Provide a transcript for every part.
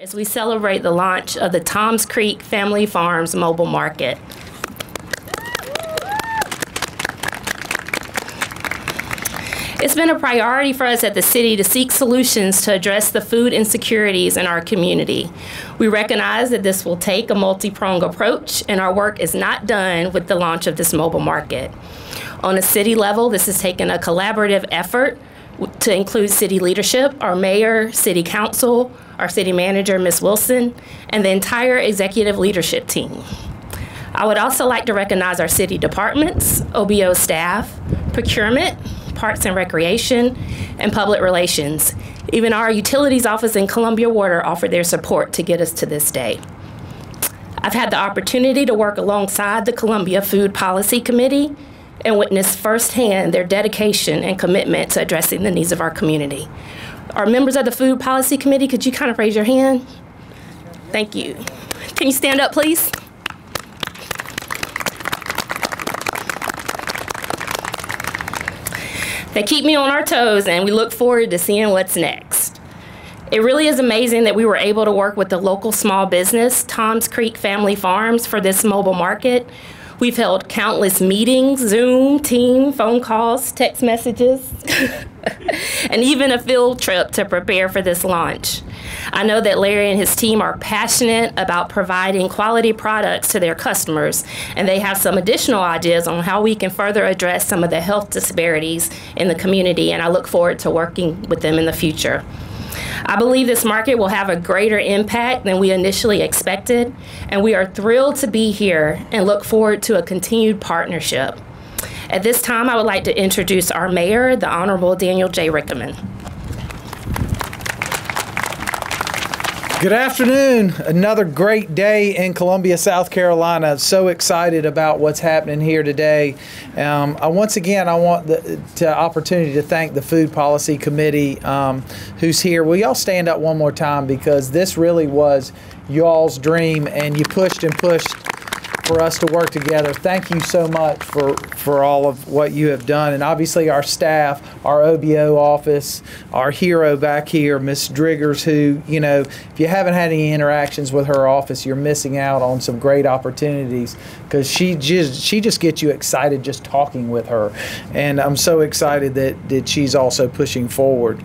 as we celebrate the launch of the Toms Creek Family Farms Mobile Market. It's been a priority for us at the city to seek solutions to address the food insecurities in our community. We recognize that this will take a multi-pronged approach and our work is not done with the launch of this mobile market. On a city level, this has taken a collaborative effort to include city leadership, our mayor, city council, our city manager, Ms. Wilson, and the entire executive leadership team. I would also like to recognize our city departments, OBO staff, procurement, Parks and Recreation, and Public Relations. Even our utilities office in Columbia Water offered their support to get us to this day. I've had the opportunity to work alongside the Columbia Food Policy Committee and witness firsthand their dedication and commitment to addressing the needs of our community. Our members of the Food Policy Committee, could you kind of raise your hand? Thank you. Can you stand up, please? They keep me on our toes, and we look forward to seeing what's next. It really is amazing that we were able to work with the local small business, Toms Creek Family Farms, for this mobile market. We've held countless meetings, Zoom, team, phone calls, text messages, and even a field trip to prepare for this launch. I know that Larry and his team are passionate about providing quality products to their customers, and they have some additional ideas on how we can further address some of the health disparities in the community, and I look forward to working with them in the future. I believe this market will have a greater impact than we initially expected, and we are thrilled to be here and look forward to a continued partnership. At this time, I would like to introduce our mayor, the Honorable Daniel J. Rickenmann. Good afternoon. Another great day in Columbia, South Carolina. So excited about what's happening here today. Um, I, once again, I want the, the, opportunity to thank the Food Policy Committee um, who's here. Will y'all stand up one more time because this really was y'all's dream and you pushed and pushed for us to work together. Thank you so much for, for all of what you have done. And obviously, our staff, our OBO office, our hero back here, Miss Driggers, who, you know, if you haven't had any interactions with her office, you're missing out on some great opportunities because she just, she just gets you excited just talking with her. And I'm so excited that, that she's also pushing forward.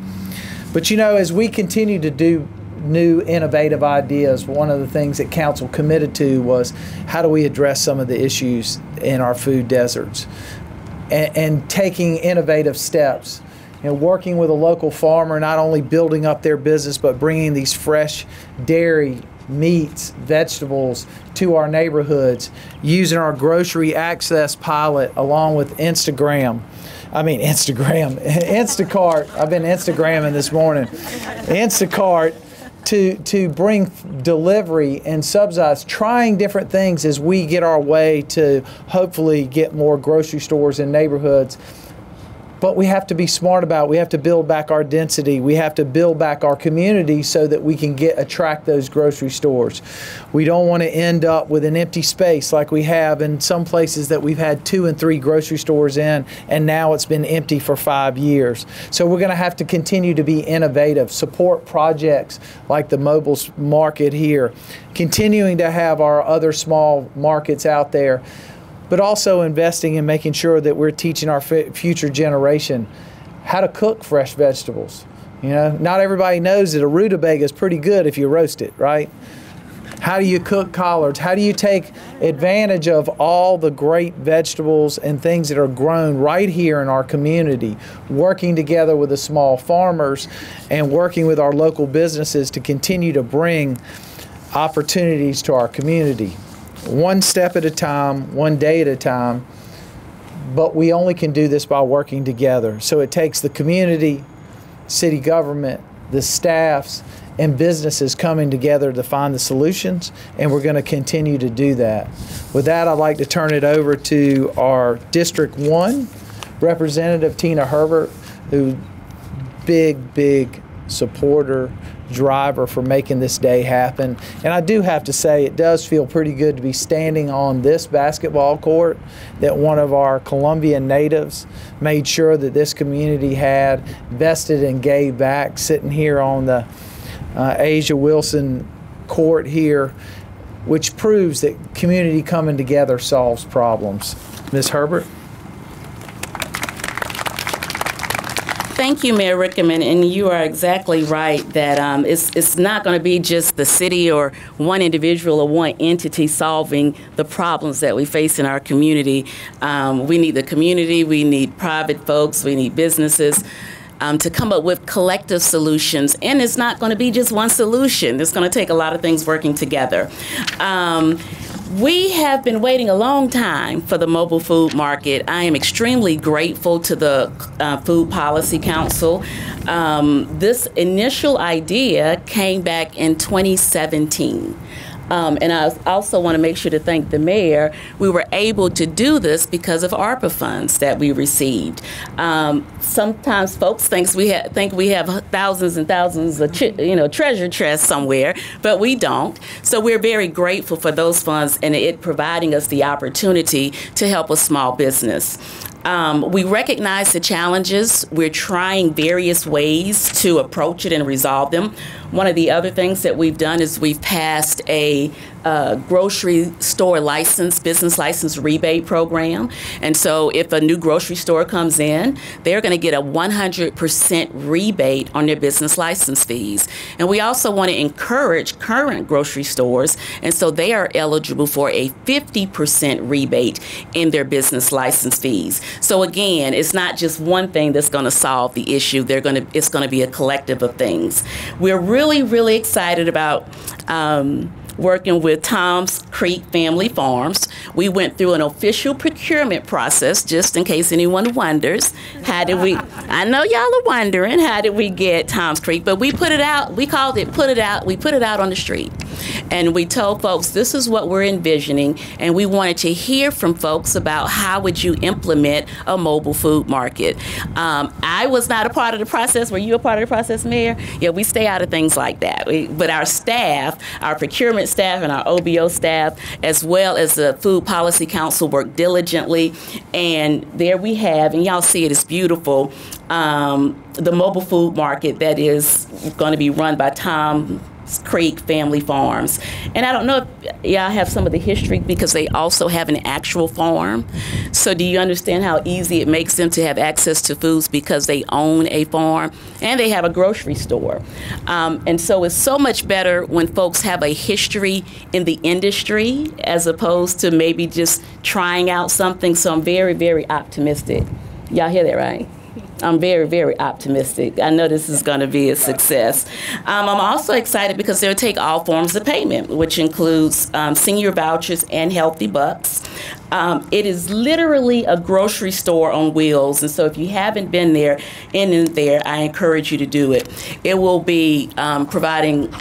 But, you know, as we continue to do new innovative ideas. One of the things that council committed to was how do we address some of the issues in our food deserts and, and taking innovative steps. You know, working with a local farmer, not only building up their business, but bringing these fresh dairy, meats, vegetables to our neighborhoods, using our grocery access pilot along with Instagram. I mean, Instagram, Instacart. I've been Instagramming this morning. Instacart to to bring delivery and subsidize, trying different things as we get our way to hopefully get more grocery stores in neighborhoods but we have to be smart about. It. we have to build back our density. We have to build back our community so that we can get attract those grocery stores. We don't want to end up with an empty space like we have in some places that we've had two and three grocery stores in and now it's been empty for five years. So we're going to have to continue to be innovative support projects like the mobile market here continuing to have our other small markets out there but also investing in making sure that we're teaching our future generation how to cook fresh vegetables. You know, not everybody knows that a rutabaga is pretty good if you roast it, right? How do you cook collards? How do you take advantage of all the great vegetables and things that are grown right here in our community, working together with the small farmers and working with our local businesses to continue to bring opportunities to our community? One step at a time, one day at a time. But we only can do this by working together. So it takes the community, city government, the staffs, and businesses coming together to find the solutions, and we're going to continue to do that. With that, I'd like to turn it over to our District 1 representative, Tina Herbert, who big, big supporter driver for making this day happen. And I do have to say, it does feel pretty good to be standing on this basketball court that one of our Columbian natives made sure that this community had vested and gave back, sitting here on the uh, A'ja Wilson Court here, which proves that community coming together solves problems. Ms. Herbert? Thank you, Mayor Rickenmann, and you are exactly right that um, it's, it's not going to be just the city or one individual or one entity solving the problems that we face in our community. Um, we need the community, we need private folks, we need businesses. Um, to come up with collective solutions. And it's not going to be just one solution. It's going to take a lot of things working together. Um, we have been waiting a long time for the mobile food market. I am extremely grateful to the uh, Food Policy Council. Um, this initial idea came back in 2017. Um, and I also want to make sure to thank the mayor. We were able to do this because of ARPA funds that we received. Um, sometimes folks thinks we think we have thousands and thousands of you know treasure chests somewhere, but we don't. So we're very grateful for those funds and it providing us the opportunity to help a small business. Um, we recognize the challenges. We're trying various ways to approach it and resolve them. One of the other things that we've done is we've passed a uh, grocery store license, business license rebate program. And so if a new grocery store comes in, they're going to get a 100% rebate on their business license fees. And we also want to encourage current grocery stores, and so they are eligible for a 50% rebate in their business license fees. So again, it's not just one thing that's going to solve the issue. They're going to it's going to be a collective of things. We're really really excited about. Um, working with Tom's Creek Family Farms. We went through an official procurement process, just in case anyone wonders. How did we, I know y'all are wondering, how did we get Tom's Creek? But we put it out, we called it Put It Out, we put it out on the street. And we told folks this is what we're envisioning, and we wanted to hear from folks about how would you implement a mobile food market. Um, I was not a part of the process. Were you a part of the process, Mayor? Yeah, we stay out of things like that. We, but our staff, our procurement staff, and our OBO staff, as well as the Food Policy Council, work diligently. And there we have, and y'all see it, it's beautiful. Um, the mobile food market that is going to be run by Tom Creek Family Farms. And I don't know if y'all have some of the history because they also have an actual farm. So do you understand how easy it makes them to have access to foods because they own a farm and they have a grocery store? Um, and so it's so much better when folks have a history in the industry as opposed to maybe just trying out something. So I'm very, very optimistic. Y'all hear that, right? I'm very, very optimistic. I know this is going to be a success. Um, I'm also excited because they'll take all forms of payment, which includes um, senior vouchers and healthy bucks. Um, it is literally a grocery store on wheels, and so if you haven't been there, in there, I encourage you to do it. It will be um, providing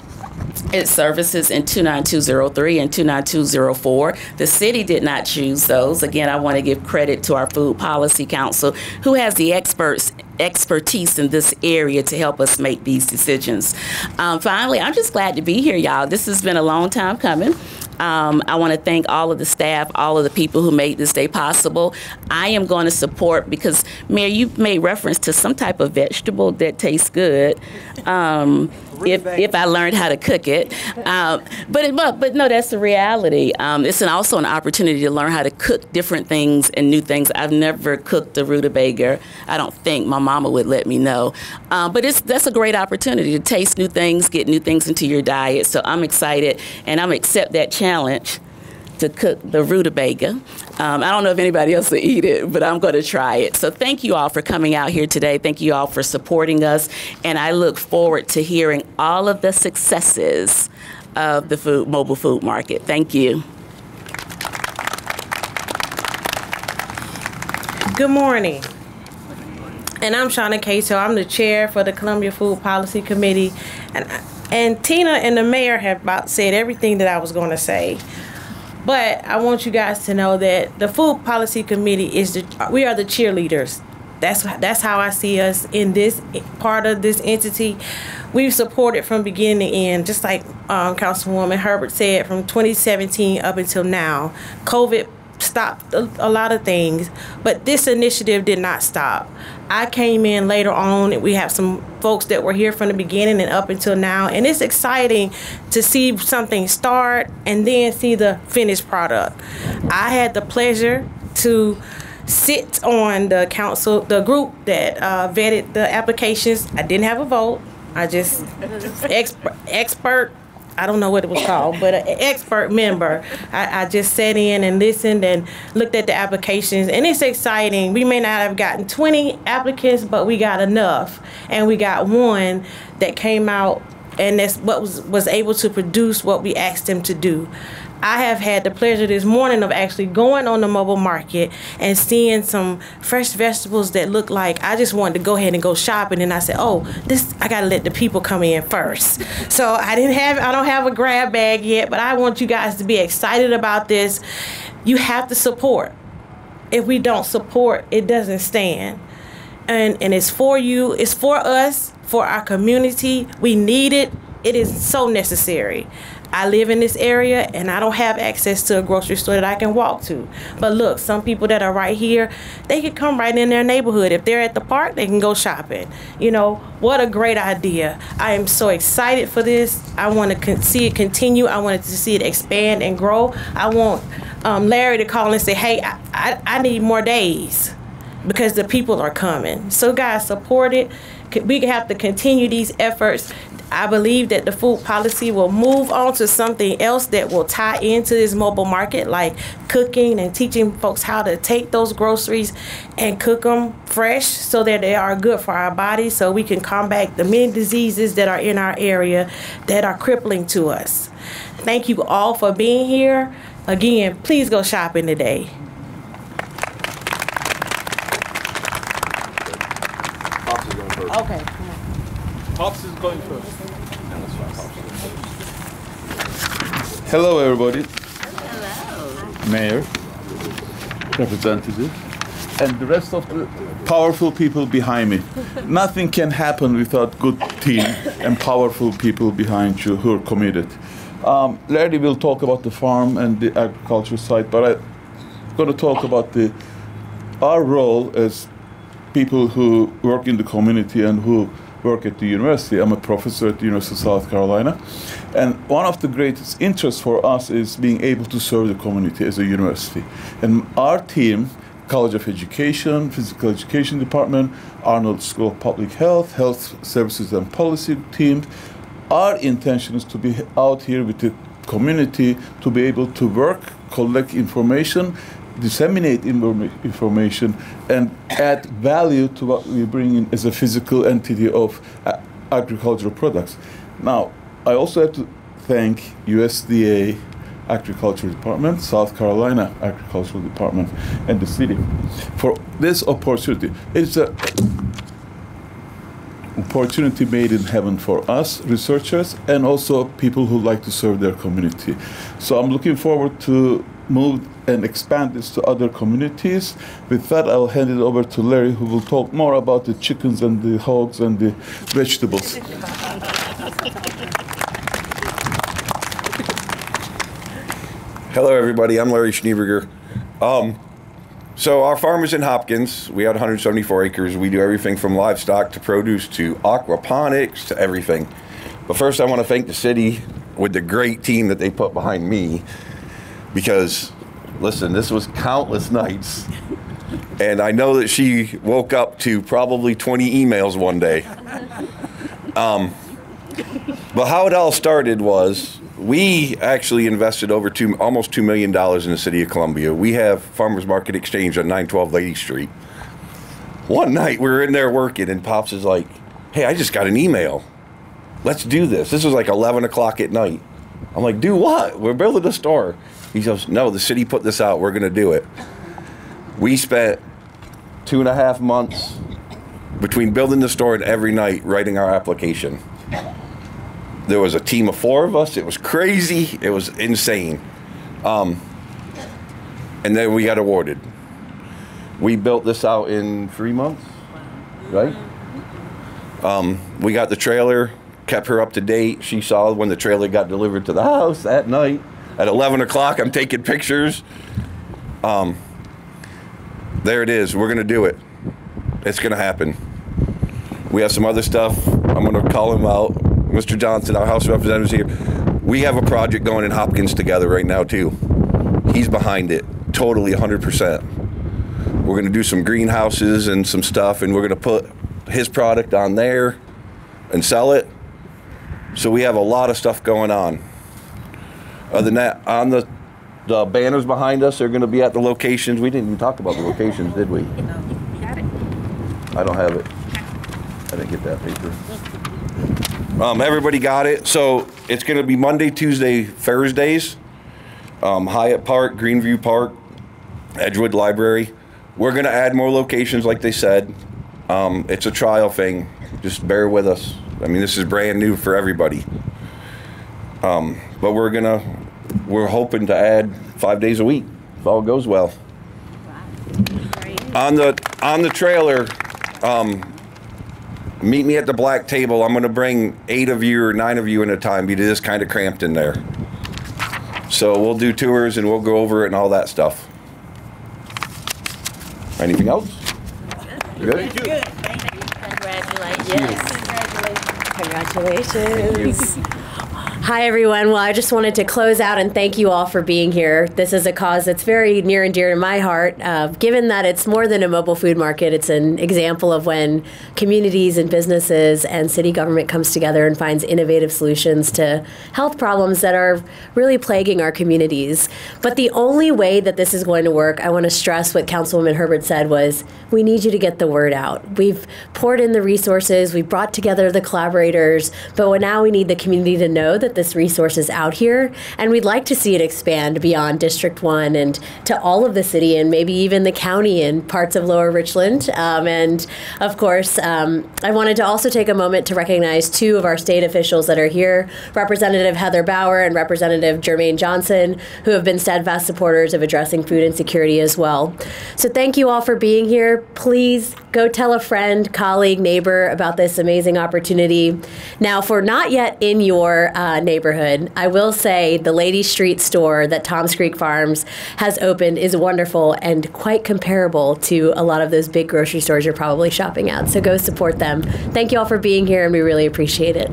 its services in 29203 and 29204. The city did not choose those. Again, I want to give credit to our Food Policy Council, who has the experts expertise in this area to help us make these decisions. Um, finally, I'm just glad to be here, y'all. This has been a long time coming. Um, I want to thank all of the staff, all of the people who made this day possible. I am going to support because, Mayor, you made reference to some type of vegetable that tastes good. Um, if, if I learned how to cook it. Um, but, but but no, that's the reality. Um, it's an, also an opportunity to learn how to cook different things and new things. I've never cooked a rutabaga. I don't think my mama would let me know. Um, but it's that's a great opportunity to taste new things, get new things into your diet. So I'm excited, and I'm accept that challenge to cook the rutabaga. Um, I don't know if anybody else will eat it, but I'm going to try it. So thank you all for coming out here today. Thank you all for supporting us, and I look forward to hearing all of the successes of the food mobile food market. Thank you. Good morning. And I'm Shauna Cato. I'm the chair for the Columbia Food Policy Committee. And, and Tina and the mayor have about said everything that I was going to say. But I want you guys to know that the Food Policy Committee is the we are the cheerleaders. That's that's how I see us in this part of this entity. We've supported from beginning to end, just like um, Councilwoman Herbert said, from 2017 up until now. COVID stopped a, a lot of things, but this initiative did not stop. I came in later on, and we have some folks that were here from the beginning and up until now, and it's exciting to see something start and then see the finished product. I had the pleasure to sit on the council, the group that uh, vetted the applications. I didn't have a vote. I just expert, expert I don't know what it was called, but an expert member. I, I, just sat in and listened and looked at the applications, and it's exciting. We may not have gotten 20 applicants, but we got enough, and we got one that came out and that's what was was able to produce what we asked them to do. I have had the pleasure this morning of actually going on the mobile market and seeing some fresh vegetables that look like I just wanted to go ahead and go shopping and I said, "Oh, this I got to let the people come in first. So I didn't have I don't have a grab bag yet, but I want you guys to be excited about this. You have to support. If we don't support, it doesn't stand. And and it's for you, it's for us, for our community. We need it. It is so necessary. I live in this area and I don't have access to a grocery store that I can walk to. But look, some people that are right here, they can come right in their neighborhood. If they're at the park, they can go shopping. You know, what a great idea. I am so excited for this. I want to con- see it continue. I wanted to see it expand and grow. I want um, Larry to call and say, hey, I, I, I need more days because the people are coming. So, guys, support it. We have to continue these efforts. I believe that the food policy will move on to something else that will tie into this mobile market, like cooking and teaching folks how to take those groceries and cook them fresh so that they are good for our bodies so we can combat the many diseases that are in our area that are crippling to us. Thank you all for being here. Again, please go shopping today. Okay. Pops is going first. Hello, everybody. Hello. Mayor, representative, and the rest of the powerful people behind me. Nothing can happen without good team and powerful people behind you who are committed. Um, Larry will talk about the farm and the agriculture side, but I'm going to talk about the our role as people who work in the community and who work at the university. I'm a professor at the University of South Carolina. And one of the greatest interests for us is being able to serve the community as a university. And our team, College of Education, Physical Education Department, Arnold School of Public Health, Health Services and Policy team, our intention is to be out here with the community to be able to work, collect information, disseminate information and add value to what we bring in as a physical entity of uh, agricultural products. Now, I also have to thank USDA Agriculture Department, South Carolina Agricultural Department, and the city for this opportunity. It's a opportunity made in heaven for us researchers and also people who like to serve their community. So I'm looking forward to move and expand this to other communities. With that, I'll hand it over to Larry, who will talk more about the chickens and the hogs and the vegetables. Hello, everybody. I'm Larry Schneeberger. Um, so our farm is in Hopkins. We had 174 acres. We do everything from livestock to produce to aquaponics to everything. But first, I want to thank the city with the great team that they put behind me because listen, this was countless nights. And I know that she woke up to probably 20 emails one day. Um, but how it all started was we actually invested over two, almost $2 million in the city of Columbia. We have Farmers Market Exchange on 912 Lady Street. One night we were in there working, and Pops is like, Hey, I just got an email. Let's do this. This was like 11 o'clock at night. I'm like, Do what? We're building a store. He goes, No, the city put this out. We're going to do it. We spent two and a half months between building the store and every night writing our application. There was a team of four of us. It was crazy. It was insane. Um, and then we got awarded. We built this out in three months, right? Um, we got the trailer, kept her up to date. She saw when the trailer got delivered to the house that night. At 11 o'clock, I'm taking pictures. Um, there it is. We're gonna do it. It's gonna happen. We have some other stuff. I'm gonna call him out. Mr. Johnson, our House Representatives here. We have a project going in Hopkins together right now too. He's behind it, totally 100%. We're gonna do some greenhouses and some stuff, and we're gonna put his product on there and sell it. So we have a lot of stuff going on. Other than that, on the the banners behind us are going to be at the locations. We didn't even talk about the locations, did we? I don't have it. I didn't get that paper. Um, everybody got it. So it's going to be Monday, Tuesday, Thursdays. Um, Hyatt Park, Greenview Park, Edgewood Library. We're going to add more locations, like they said. Um, it's a trial thing. Just bear with us. I mean, this is brand new for everybody. Um, but we're gonna, we're hoping to add five days a week if all goes well. On the on the trailer, um, meet me at the black table. I'm gonna bring eight of you or nine of you in a time because it is kind of cramped in there. So we'll do tours and we'll go over it and all that stuff. Anything else? Good. Good. Congratulations. Hi, everyone. Well, I just wanted to close out and thank you all for being here. This is a cause that's very near and dear to my heart. Uh, given that it's more than a mobile food market, it's an example of when communities and businesses and city government comes together and finds innovative solutions to health problems that are really plaguing our communities. But the only way that this is going to work, I want to stress what Councilwoman Herbert said was we need you to get the word out. We've poured in the resources, we've brought together the collaborators, but now we need the community to know that this resource is out here, and we'd like to see it expand beyond District 1 and to all of the city and maybe even the county and parts of Lower Richland. Um, and of course, um, I wanted to also take a moment to recognize two of our state officials that are here Representative Heather Bauer and Representative Jermaine Johnson, who have been steadfast supporters of addressing food insecurity as well. So thank you all for being here. Please go tell a friend, colleague, neighbor about this amazing opportunity. Now, for not yet in your uh, neighborhood, I will say the Lady Street store that Tom's Creek Farms has opened is wonderful and quite comparable to a lot of those big grocery stores you're probably shopping at. So go support them. Thank you all for being here, and we really appreciate it.